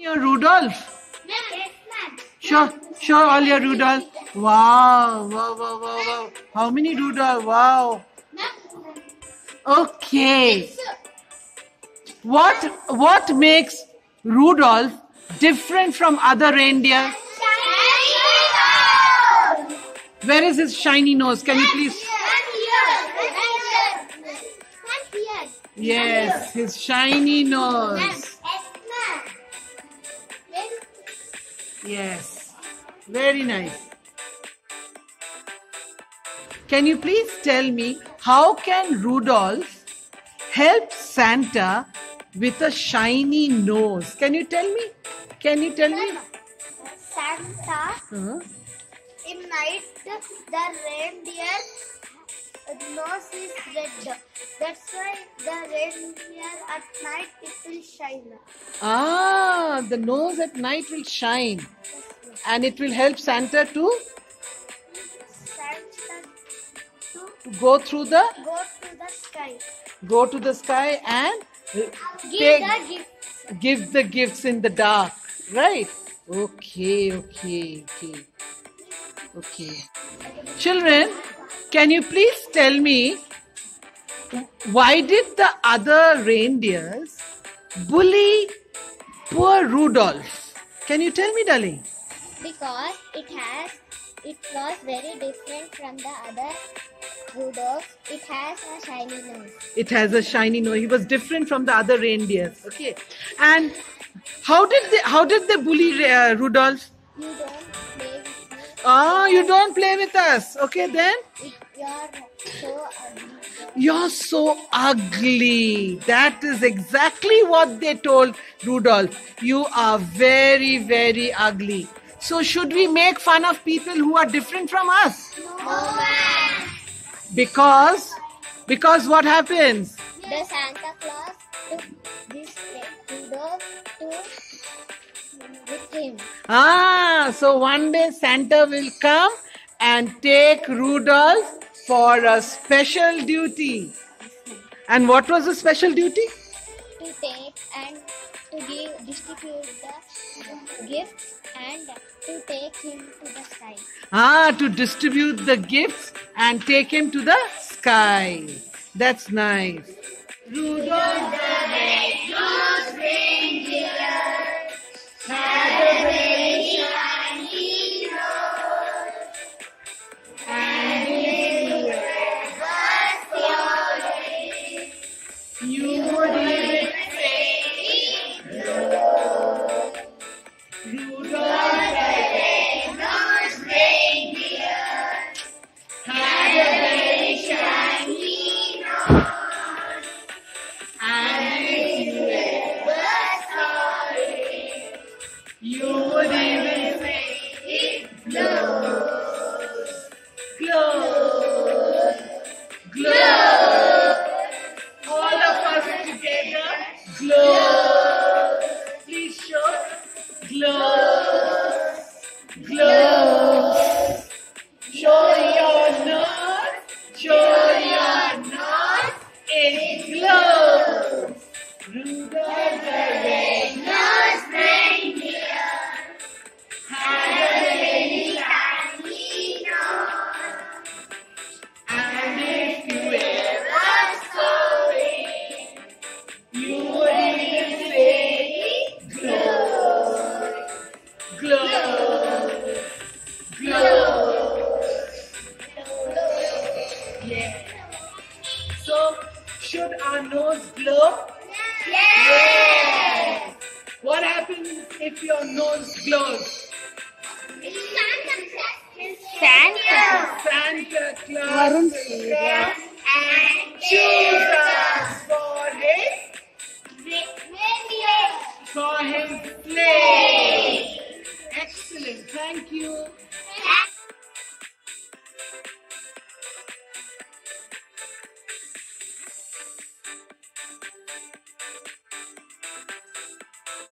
Your Rudolph. Yes, ma'am. Show, show all your Rudolph. Wow, wow, wow, wow, wow. How many Rudolph? Wow. Okay. What what makes Rudolph different from other reindeer? Where is his shiny nose? Can you please? Yes, his shiny nose. Yes. Very nice. Can you please tell me how can Rudolph help Santa with a shiny nose? Can you tell me? Can you tell me? Santa Huh? in night the reindeer nose is red. That's why the red reindeer at night it will shine. Ah, the nose at night will shine and it will help Santa to Santa to go through the go to the sky. go to the sky and Give take the gift. give the gifts in the dark right okay okay okay okay children can you please tell me why did the other reindeers bully poor rudolph? Can you tell me darling? Because it has, it was very different from the other Rudolph. It has a shiny nose. it has a shiny nose. He was different from the other reindeers. Okay. And how did they how did they bully uh, rudolph ah you don't play with us okay then you're so ugly. You're so ugly. That is exactly what they told Rudolph. You are very, very ugly. So, should we make fun of people who are different from us? No. Because, because what happens? The Santa Claus took this Ah, so one day Santa will come and take Rudolph for a special duty. And what was the special duty? to take and to give distribute the gifts and to take him to the sky. Ah, to distribute the gifts and take him to the sky. That's nice. Rudolph the red-nosed you even say it glows, glows, glows. All of us together, glows. Please show, glows, glows. Show your nose, show your nose, it glows. Rudolph the red-nosed glows, glows. Yeah. So, should our nose glow? Yes. What happens if your nose glows? Santa. Santa Claus will come and choose us Thank you.